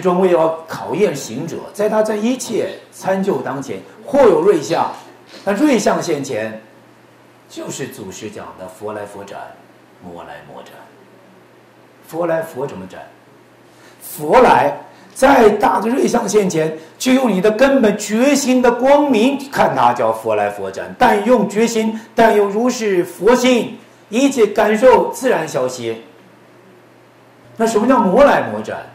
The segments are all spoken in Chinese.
中为要考验行者，在他这一切参就当前，或有瑞相，那瑞相现前，就是祖师讲的佛来佛斩，魔来魔斩。佛来佛怎么斩？佛来在大的瑞相现前，就用你的根本决心的光明看它，叫佛来佛斩。但用决心，但用如是佛心，一切感受自然消息。那什么叫魔来魔斩？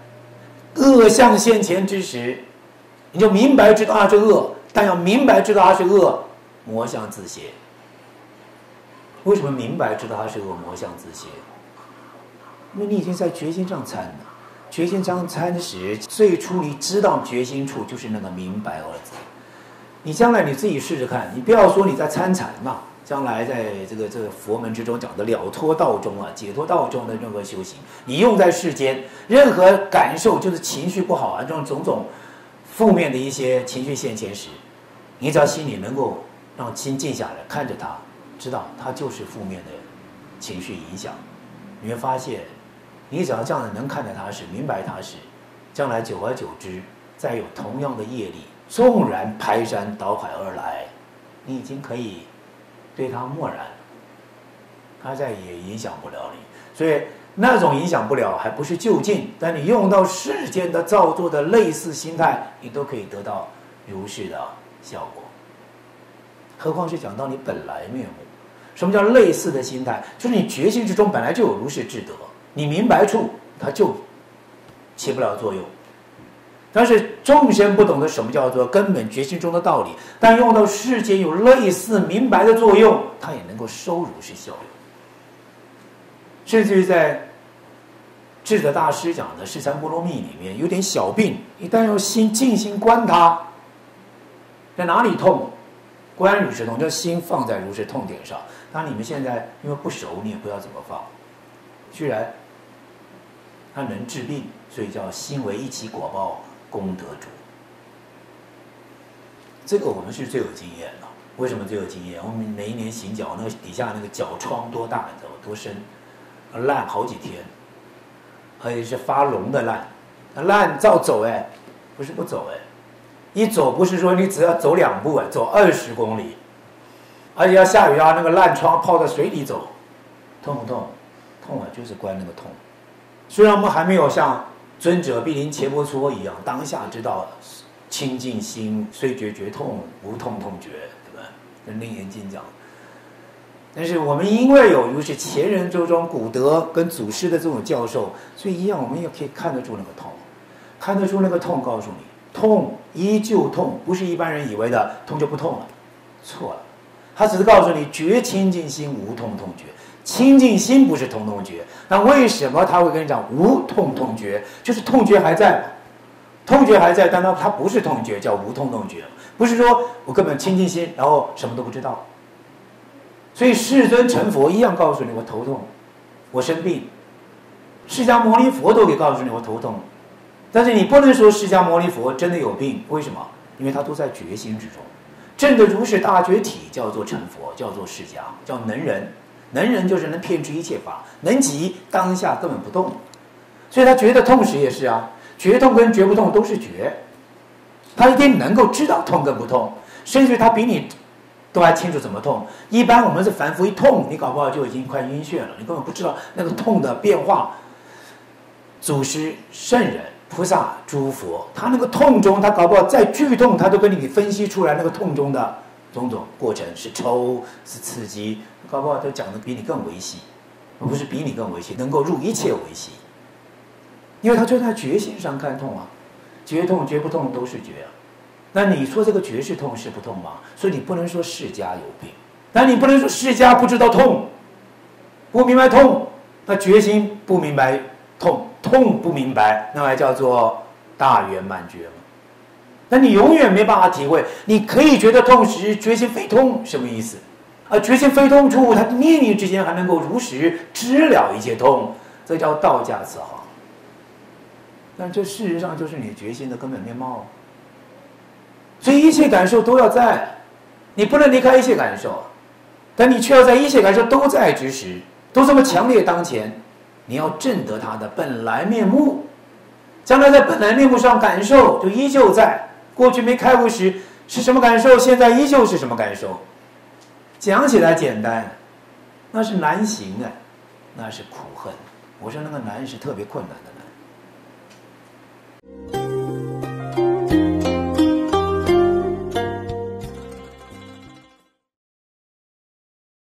恶相现前之时，你就明白知道它是恶，但要明白知道它是恶，魔相自邪。为什么明白知道它是恶，魔相自邪？因为你已经在决心上参了。决心上参时，最初你知道决心处就是那个明白二字。你将来你自己试试看，你不要说你在参禅嘛。将来在这个这个佛门之中讲的了脱道中啊，解脱道中的任何修行，你用在世间，任何感受就是情绪不好啊，这种种种负面的一些情绪现前时，你只要心里能够让心静下来，看着它，知道它就是负面的情绪影响，你会发现，你只要这样的能看着它是明白它是，将来久而久之，再有同样的业力，纵然排山倒海而来，你已经可以。对他漠然，他再也影响不了你，所以那种影响不了，还不是就近。但你用到世间的造作的类似心态，你都可以得到如是的效果。何况是讲到你本来面目，什么叫类似的心态？就是你觉心之中本来就有如是智德，你明白处，它就起不了作用。但是众生不懂得什么叫做根本决心中的道理，但用到世间有类似明白的作用，他也能够收如是效用。甚至于在智者大师讲的《释三波罗蜜》里面，有点小病，一旦用心静心观它，在哪里痛，观如是痛，就心放在如是痛点上。当你们现在因为不熟，你也不知道怎么放，居然它能治病，所以叫心为一起果报。功德主，这个我们是最有经验的。为什么最有经验？我们每一年行脚，那底下那个脚疮多大，你知道吗？多深？烂好几天，而且是发脓的烂。烂照走哎，不是不走哎，一走不是说你只要走两步哎，走二十公里，而且要下雨啊，那个烂疮泡在水里走，痛不痛？痛啊，就是关那个痛。虽然我们还没有像。尊者必临切波磋一样，当下知道清净心虽觉觉痛，无痛痛觉，对吧？跟楞严经讲。但是我们因为有如是前人周中古德跟祖师的这种教授，所以一样我们也可以看得出那个痛，看得出那个痛，告诉你，痛依旧痛，不是一般人以为的痛就不痛了，错了。他只是告诉你，觉清净心无痛痛觉。清净心不是痛痛觉，那为什么他会跟你讲无痛痛觉？就是痛觉还在，痛觉还在，但他他不是痛觉，叫无痛痛觉，不是说我根本清净心，然后什么都不知道。所以世尊成佛一样告诉你我头痛，我生病，释迦牟尼佛都给告诉你我头痛，但是你不能说释迦牟尼佛真的有病，为什么？因为他都在决心之中，证的如是大觉体，叫做成佛，叫做释迦，叫能人。能人就是能骗知一切法，能急当下根本不动，所以他觉得痛时也是啊，觉痛跟觉不痛都是觉，他一定能够知道痛跟不痛，甚至他比你都还清楚怎么痛。一般我们是凡夫一痛，你搞不好就已经快晕眩了，你根本不知道那个痛的变化。祖师、圣人、菩萨、诸佛，他那个痛中，他搞不好再剧痛，他都跟你分析出来那个痛中的种种过程，是抽，是刺激。搞不好他讲的比你更维系，不是比你更维系，能够入一切维系。因为他就在决心上看痛啊，觉痛觉不痛都是觉啊。那你说这个觉是痛是不痛吗？所以你不能说释迦有病，但你不能说释迦不知道痛，不明白痛，那决心不明白痛，痛不明白，那还叫做大圆满觉吗？那你永远没办法体会。你可以觉得痛时觉心非痛，什么意思？而觉心非痛处，他念念之间还能够如实知了一切痛，这叫道家慈航。但这事实上就是你决心的根本面貌。所以一切感受都要在，你不能离开一切感受，但你却要在一切感受都在之时，都这么强烈当前，你要证得它的本来面目，将来在本来面目上感受就依旧在。过去没开悟时是什么感受，现在依旧是什么感受？讲起来简单，那是难行啊，那是苦恨。我说那个难是特别困难的难。